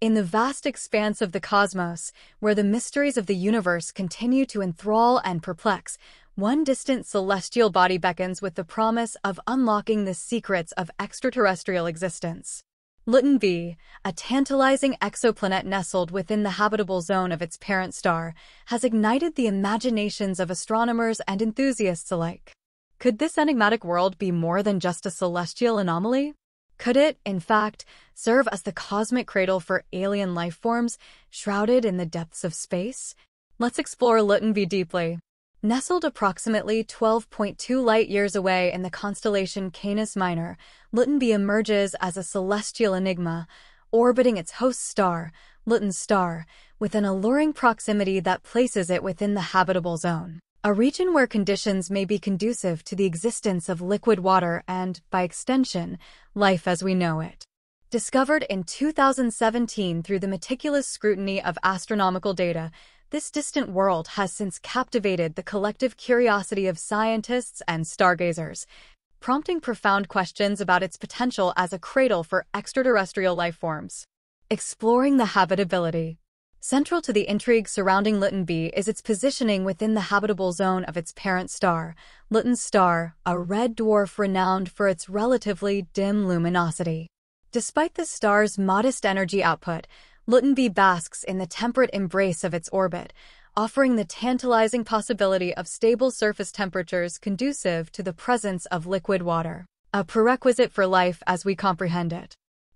In the vast expanse of the cosmos, where the mysteries of the universe continue to enthrall and perplex, one distant celestial body beckons with the promise of unlocking the secrets of extraterrestrial existence. Luyten B, a tantalizing exoplanet nestled within the habitable zone of its parent star, has ignited the imaginations of astronomers and enthusiasts alike. Could this enigmatic world be more than just a celestial anomaly? Could it, in fact, serve as the cosmic cradle for alien life forms shrouded in the depths of space? Let's explore Luyten B deeply. Nestled approximately 12.2 light-years away in the constellation Canis Minor, Luyten B emerges as a celestial enigma, orbiting its host star, Luyten Star, with an alluring proximity that places it within the habitable zone a region where conditions may be conducive to the existence of liquid water and, by extension, life as we know it. Discovered in 2017 through the meticulous scrutiny of astronomical data, this distant world has since captivated the collective curiosity of scientists and stargazers, prompting profound questions about its potential as a cradle for extraterrestrial life forms. Exploring the habitability, Central to the intrigue surrounding Luyten B is its positioning within the habitable zone of its parent star, Luyten Star, a red dwarf renowned for its relatively dim luminosity. Despite the star's modest energy output, Luyten B basks in the temperate embrace of its orbit, offering the tantalizing possibility of stable surface temperatures conducive to the presence of liquid water, a prerequisite for life as we comprehend it.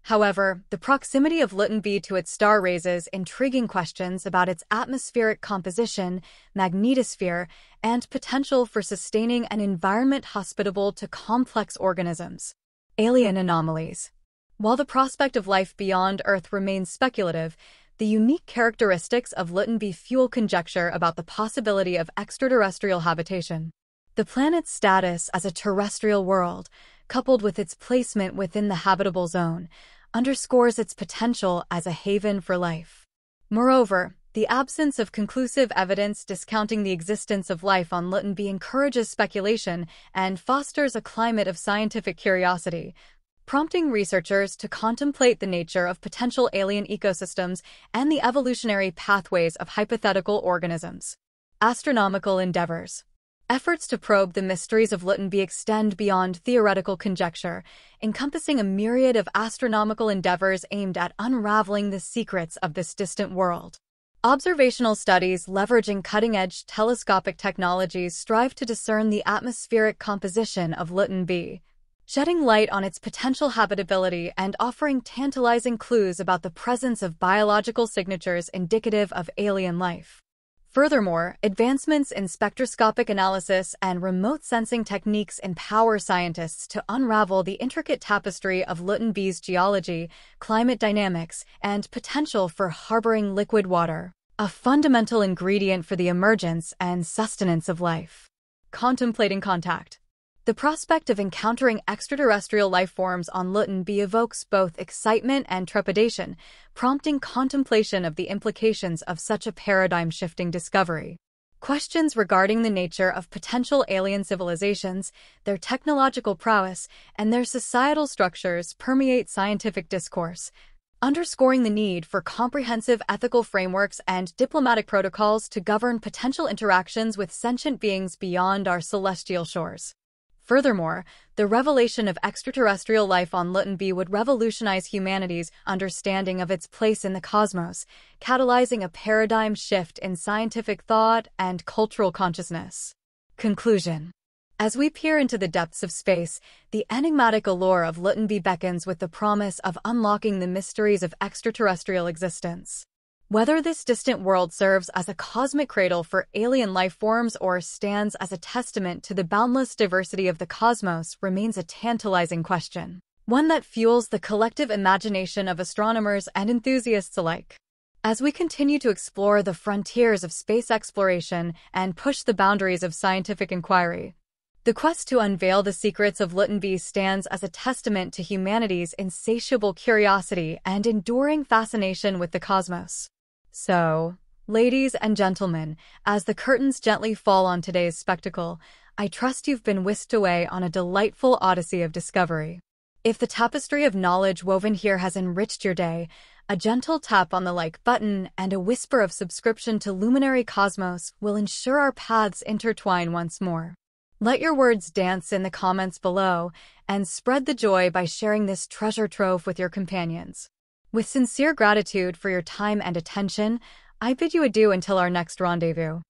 However, the proximity of Luyten B to its star raises intriguing questions about its atmospheric composition, magnetosphere, and potential for sustaining an environment hospitable to complex organisms. Alien anomalies. While the prospect of life beyond Earth remains speculative, the unique characteristics of Luyten B fuel conjecture about the possibility of extraterrestrial habitation. The planet's status as a terrestrial world, coupled with its placement within the habitable zone, underscores its potential as a haven for life. Moreover, the absence of conclusive evidence discounting the existence of life on Luyten B encourages speculation and fosters a climate of scientific curiosity, prompting researchers to contemplate the nature of potential alien ecosystems and the evolutionary pathways of hypothetical organisms. Astronomical endeavors. Efforts to probe the mysteries of Luyten B extend beyond theoretical conjecture, encompassing a myriad of astronomical endeavors aimed at unraveling the secrets of this distant world. Observational studies leveraging cutting-edge telescopic technologies strive to discern the atmospheric composition of Luyten B, shedding light on its potential habitability and offering tantalizing clues about the presence of biological signatures indicative of alien life. Furthermore, advancements in spectroscopic analysis and remote sensing techniques empower scientists to unravel the intricate tapestry of Luyten B's geology, climate dynamics, and potential for harboring liquid water, a fundamental ingredient for the emergence and sustenance of life. Contemplating contact. The prospect of encountering extraterrestrial life forms on Luyten B evokes both excitement and trepidation, prompting contemplation of the implications of such a paradigm-shifting discovery. Questions regarding the nature of potential alien civilizations, their technological prowess, and their societal structures permeate scientific discourse, underscoring the need for comprehensive ethical frameworks and diplomatic protocols to govern potential interactions with sentient beings beyond our celestial shores. Furthermore, the revelation of extraterrestrial life on Luyten B would revolutionize humanity's understanding of its place in the cosmos, catalyzing a paradigm shift in scientific thought and cultural consciousness. Conclusion As we peer into the depths of space, the enigmatic allure of Luyten B beckons with the promise of unlocking the mysteries of extraterrestrial existence. Whether this distant world serves as a cosmic cradle for alien life forms or stands as a testament to the boundless diversity of the cosmos remains a tantalizing question, one that fuels the collective imagination of astronomers and enthusiasts alike. As we continue to explore the frontiers of space exploration and push the boundaries of scientific inquiry, the quest to unveil the secrets of Luyten B stands as a testament to humanity's insatiable curiosity and enduring fascination with the cosmos. So, ladies and gentlemen, as the curtains gently fall on today's spectacle, I trust you've been whisked away on a delightful odyssey of discovery. If the tapestry of knowledge woven here has enriched your day, A gentle tap on the like button and a whisper of subscription to Luminary Cosmos will ensure our paths intertwine once more. Let your words dance in the comments below and spread the joy by sharing this treasure trove with your companions. With sincere gratitude for your time and attention, I bid you adieu until our next rendezvous.